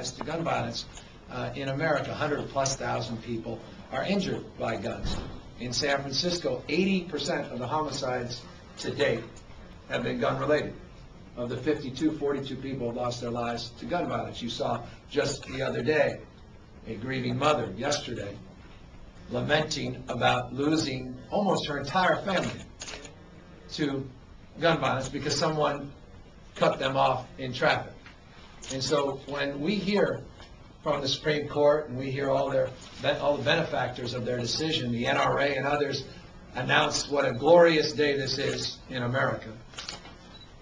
to gun violence uh, in America. 100 plus thousand people are injured by guns. In San Francisco, 80% of the homicides to date have been gun related. Of the 52, 42 people lost their lives to gun violence. You saw just the other day a grieving mother yesterday lamenting about losing almost her entire family to gun violence because someone cut them off in traffic. And so when we hear from the Supreme Court and we hear all their, all the benefactors of their decision, the NRA and others announce what a glorious day this is in America.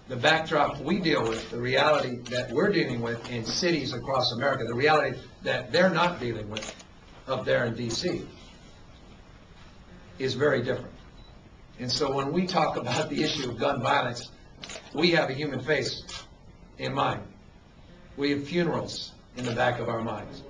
The backdrop we deal with, the reality that we're dealing with in cities across America, the reality that they're not dealing with up there in D.C. is very different. And so when we talk about the issue of gun violence, we have a human face in mind. We have funerals in the back of our minds.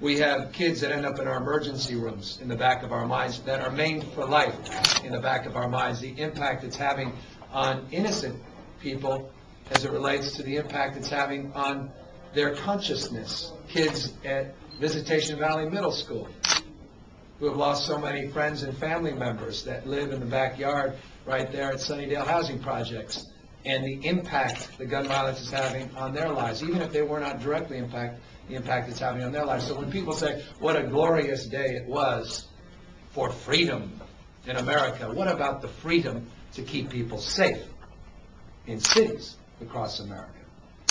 We have kids that end up in our emergency rooms in the back of our minds that are maimed for life in the back of our minds. The impact it's having on innocent people as it relates to the impact it's having on their consciousness. Kids at Visitation Valley Middle School who have lost so many friends and family members that live in the backyard right there at Sunnydale Housing Projects and the impact the gun violence is having on their lives, even if they were not directly impacted, the impact it's having on their lives. So when people say, what a glorious day it was for freedom in America, what about the freedom to keep people safe in cities across America?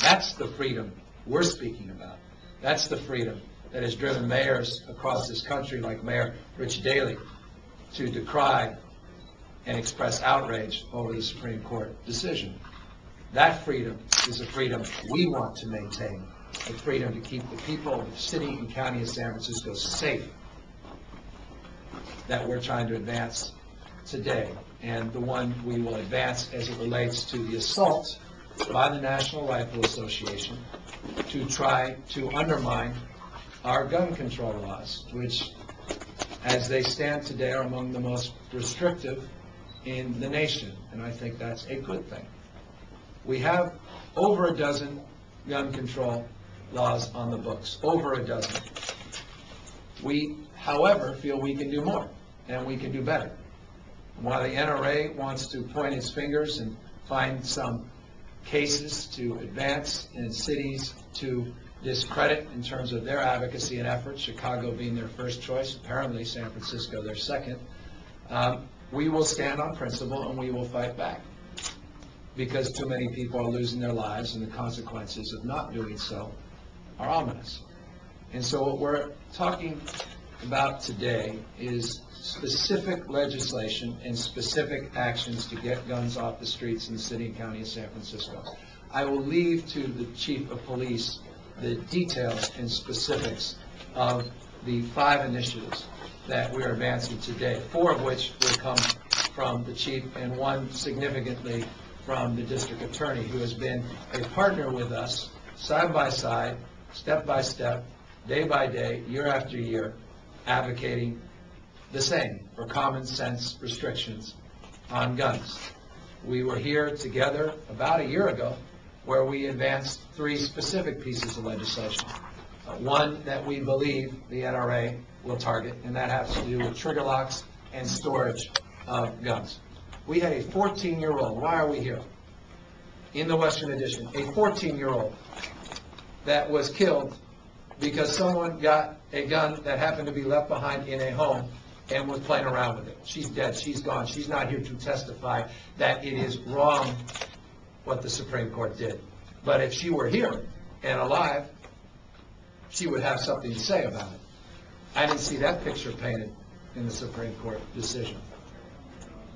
That's the freedom we're speaking about. That's the freedom that has driven mayors across this country, like Mayor Rich Daley, to decry and express outrage over the Supreme Court decision. That freedom is a freedom we want to maintain, the freedom to keep the people of the city and county of San Francisco safe that we're trying to advance today, and the one we will advance as it relates to the assault by the National Rifle Association to try to undermine our gun control laws, which, as they stand today, are among the most restrictive in the nation, and I think that's a good thing. We have over a dozen gun control laws on the books, over a dozen. We, however, feel we can do more, and we can do better. While the NRA wants to point its fingers and find some cases to advance in cities to discredit in terms of their advocacy and efforts, Chicago being their first choice, apparently San Francisco their second, um, we will stand on principle and we will fight back because too many people are losing their lives and the consequences of not doing so are ominous. And so what we're talking about today is specific legislation and specific actions to get guns off the streets in the city and county of San Francisco. I will leave to the chief of police the details and specifics of the five initiatives that we're advancing today, four of which will come from the chief and one significantly from the district attorney who has been a partner with us side by side, step by step, day by day, year after year, advocating the same for common sense restrictions on guns. We were here together about a year ago where we advanced three specific pieces of legislation. One that we believe the NRA will target, and that has to do with trigger locks and storage of guns. We had a 14-year-old, why are we here? In the Western Addition, a 14-year-old that was killed because someone got a gun that happened to be left behind in a home and was playing around with it. She's dead. She's gone. She's not here to testify that it is wrong what the Supreme Court did. But if she were here and alive, she would have something to say about it. I didn't see that picture painted in the Supreme Court decision.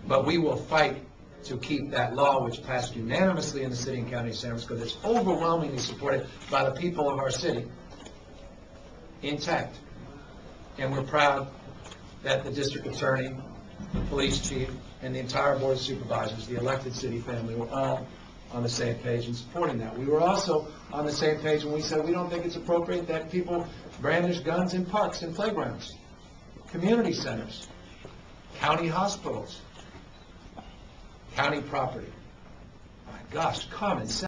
But we will fight to keep that law, which passed unanimously in the city and county of San Francisco, that's overwhelmingly supported by the people of our city, intact. And we're proud that the district attorney, the police chief, and the entire board of supervisors, the elected city family, were all on the same page in supporting that. We were also on the same page when we said we don't think it's appropriate that people brandish guns in parks and playgrounds, community centers, county hospitals, county property. My gosh, common sense.